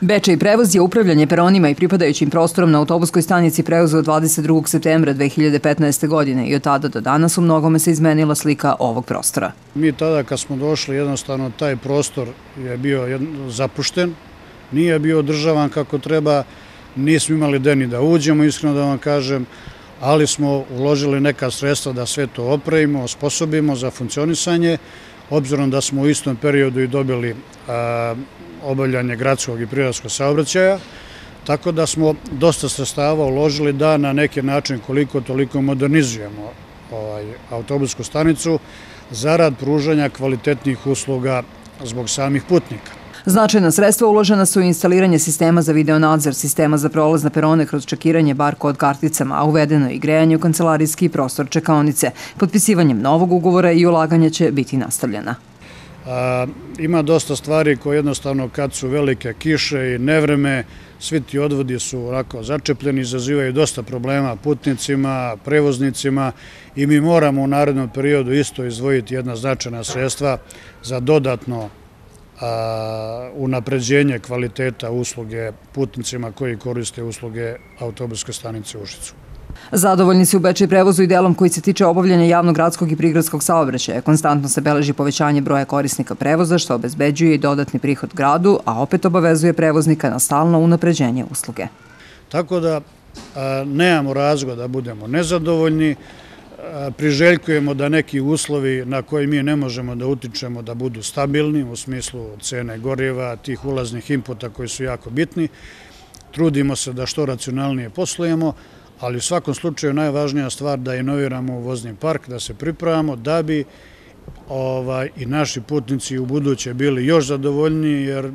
Bečej prevoz je upravljanje peronima i pripadajućim prostorom na autobuskoj stanici preuzeo 22. septembra 2015. godine i od tada do danas u mnogome se izmenila slika ovog prostora. Mi tada kad smo došli, jednostavno taj prostor je bio zapušten, nije bio održavan kako treba, nismo imali deni da uđemo, iskreno da vam kažem, ali smo uložili neka sredstva da sve to opravimo, osposobimo za funkcionisanje, obzirom da smo u istom periodu i dobili obavljanje gradskog i prirodskog saobraćaja, tako da smo dosta sredstava uložili da na neki način koliko toliko modernizujemo ovaj, autobusku stanicu zarad pružanja kvalitetnih usluga zbog samih putnika. Značajna sredstva uložena su u instaliranje sistema za videonadzor, sistema za prolaz na perone kroz čekiranje bar kod karticama, a uvedeno je i grejanje u kancelarijski prostor čekaonice. Potpisivanjem novog ugovora i ulaganja će biti nastavljena. Ima dosta stvari koje jednostavno kad su velike kiše i nevreme, svi ti odvodi su onako začepljeni, izazivaju dosta problema putnicima, prevoznicima i mi moramo u narednom periodu isto izvojiti jedna značajna sredstva za dodatno unapređenje kvaliteta usluge putnicima koji koriste usluge autobuske stanice Užicu. Zadovoljni su u Bečej prevozu i delom koji se tiče obavljanja javnog gradskog i prigradskog saobraćaja. Konstantno se beleži povećanje broja korisnika prevoza, što obezbeđuje i dodatni prihod gradu, a opet obavezuje prevoznika na stalno unapređenje usluge. Tako da nemamo razgo da budemo nezadovoljni, priželjkujemo da neki uslovi na koji mi ne možemo da utičemo da budu stabilni u smislu cene goriva, tih ulaznih inputa koji su jako bitni. Trudimo se da što racionalnije poslujemo, ali u svakom slučaju najvažnija stvar da inoviramo u vozni park, da se pripravamo da bi ovaj, i naši putnici u buduće bili još zadovoljniji, jer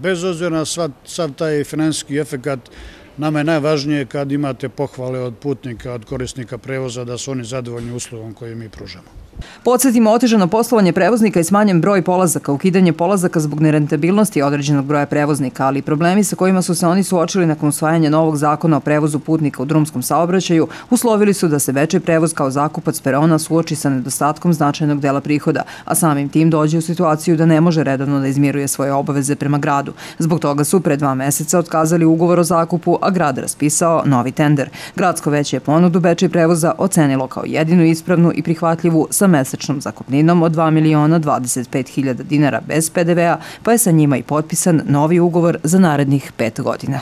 bez ozira na sav taj finansijski efekt Nama je najvažnije kad imate pohvale od putnika, od korisnika prevoza, da su oni zadovoljni uslovom koje mi pružamo. Podsjetimo otežano poslovanje prevoznika i smanjen broj polazaka, ukidanje polazaka zbog nerentabilnosti određenog broja prevoznika, ali i problemi sa kojima su se oni suočili nakon usvajanja novog zakona o prevozu putnika u drumskom saobraćaju, uslovili su da se veći prevoz kao zakupac perona suoči sa nedostatkom značajnog dela prihoda, a samim tim dođe u situaciju da ne može redovno da izmiruje svoje obaveze prema gradu. Zbog toga su pre dva meseca otkazali ugovor o zakupu, a grad raspisao novi tender. Gradsko veće je ponudu Beče prevoza ocenilo kao jedinu ispravnu i prihvatljivu sa mesečnom zakupninom od 2 miliona 25 hiljada dinara bez PDV-a, pa je sa njima i potpisan novi ugovor za narednih pet godina.